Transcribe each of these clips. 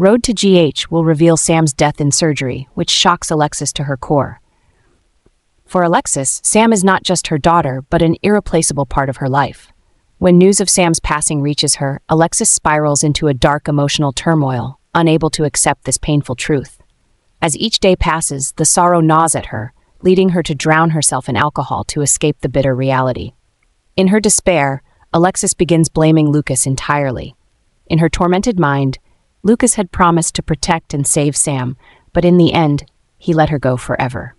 Road to GH will reveal Sam's death in surgery, which shocks Alexis to her core. For Alexis, Sam is not just her daughter, but an irreplaceable part of her life. When news of Sam's passing reaches her, Alexis spirals into a dark emotional turmoil, unable to accept this painful truth. As each day passes, the sorrow gnaws at her, leading her to drown herself in alcohol to escape the bitter reality. In her despair, Alexis begins blaming Lucas entirely. In her tormented mind, Lucas had promised to protect and save Sam, but in the end, he let her go forever.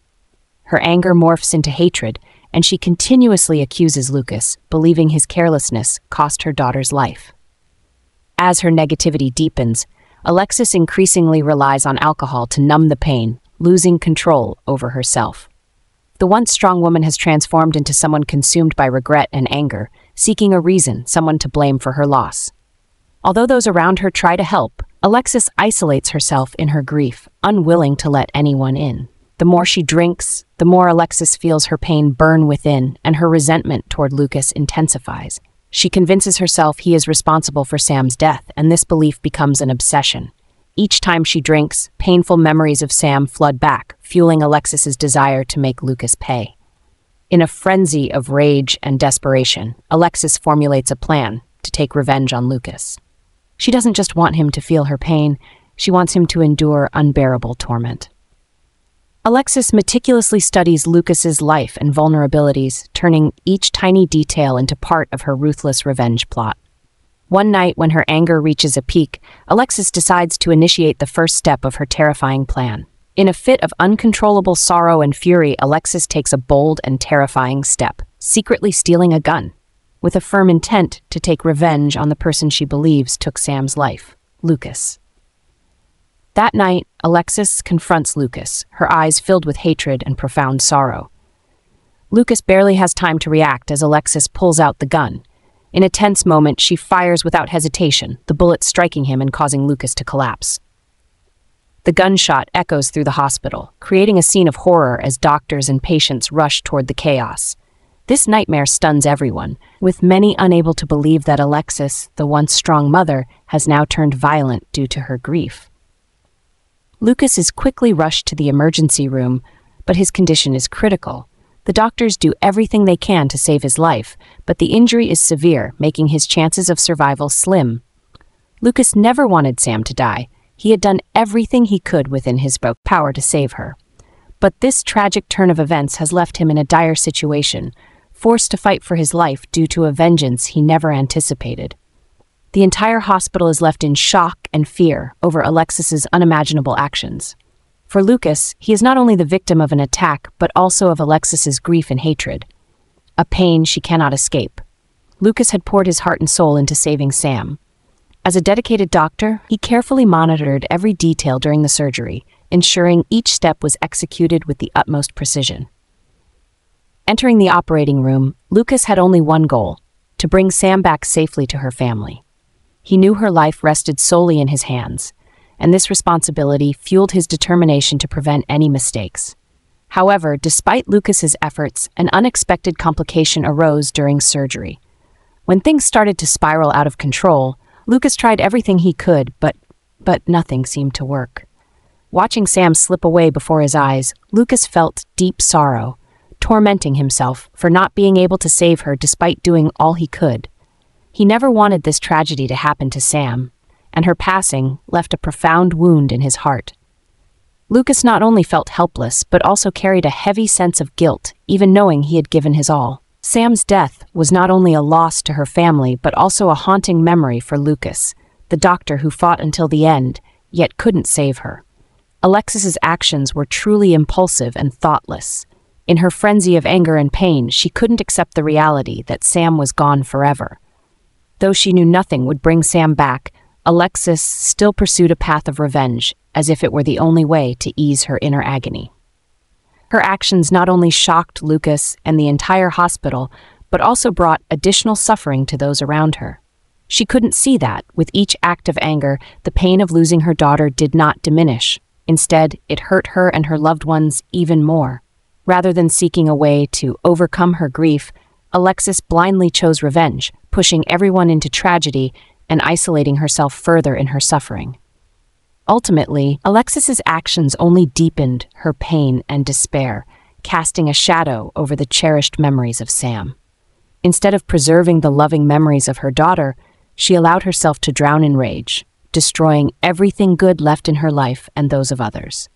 Her anger morphs into hatred, and she continuously accuses Lucas, believing his carelessness cost her daughter's life. As her negativity deepens, Alexis increasingly relies on alcohol to numb the pain, losing control over herself. The once strong woman has transformed into someone consumed by regret and anger, seeking a reason, someone to blame for her loss. Although those around her try to help, Alexis isolates herself in her grief, unwilling to let anyone in. The more she drinks, the more Alexis feels her pain burn within, and her resentment toward Lucas intensifies. She convinces herself he is responsible for Sam's death, and this belief becomes an obsession. Each time she drinks, painful memories of Sam flood back, fueling Alexis's desire to make Lucas pay. In a frenzy of rage and desperation, Alexis formulates a plan to take revenge on Lucas. She doesn't just want him to feel her pain, she wants him to endure unbearable torment. Alexis meticulously studies Lucas's life and vulnerabilities, turning each tiny detail into part of her ruthless revenge plot. One night, when her anger reaches a peak, Alexis decides to initiate the first step of her terrifying plan. In a fit of uncontrollable sorrow and fury, Alexis takes a bold and terrifying step, secretly stealing a gun with a firm intent to take revenge on the person she believes took Sam's life, Lucas. That night, Alexis confronts Lucas, her eyes filled with hatred and profound sorrow. Lucas barely has time to react as Alexis pulls out the gun. In a tense moment, she fires without hesitation, the bullet striking him and causing Lucas to collapse. The gunshot echoes through the hospital, creating a scene of horror as doctors and patients rush toward the chaos. This nightmare stuns everyone, with many unable to believe that Alexis, the once strong mother, has now turned violent due to her grief. Lucas is quickly rushed to the emergency room, but his condition is critical. The doctors do everything they can to save his life, but the injury is severe, making his chances of survival slim. Lucas never wanted Sam to die. He had done everything he could within his power to save her. But this tragic turn of events has left him in a dire situation, forced to fight for his life due to a vengeance he never anticipated. The entire hospital is left in shock and fear over Alexis's unimaginable actions. For Lucas, he is not only the victim of an attack, but also of Alexis's grief and hatred, a pain she cannot escape. Lucas had poured his heart and soul into saving Sam. As a dedicated doctor, he carefully monitored every detail during the surgery, ensuring each step was executed with the utmost precision. Entering the operating room, Lucas had only one goal to bring Sam back safely to her family. He knew her life rested solely in his hands, and this responsibility fueled his determination to prevent any mistakes. However, despite Lucas's efforts, an unexpected complication arose during surgery. When things started to spiral out of control, Lucas tried everything he could, but but nothing seemed to work. Watching Sam slip away before his eyes, Lucas felt deep sorrow tormenting himself for not being able to save her despite doing all he could. He never wanted this tragedy to happen to Sam, and her passing left a profound wound in his heart. Lucas not only felt helpless, but also carried a heavy sense of guilt, even knowing he had given his all. Sam's death was not only a loss to her family, but also a haunting memory for Lucas, the doctor who fought until the end, yet couldn't save her. Alexis's actions were truly impulsive and thoughtless. In her frenzy of anger and pain, she couldn't accept the reality that Sam was gone forever. Though she knew nothing would bring Sam back, Alexis still pursued a path of revenge, as if it were the only way to ease her inner agony. Her actions not only shocked Lucas and the entire hospital, but also brought additional suffering to those around her. She couldn't see that, with each act of anger, the pain of losing her daughter did not diminish. Instead, it hurt her and her loved ones even more. Rather than seeking a way to overcome her grief, Alexis blindly chose revenge, pushing everyone into tragedy and isolating herself further in her suffering. Ultimately, Alexis's actions only deepened her pain and despair, casting a shadow over the cherished memories of Sam. Instead of preserving the loving memories of her daughter, she allowed herself to drown in rage, destroying everything good left in her life and those of others.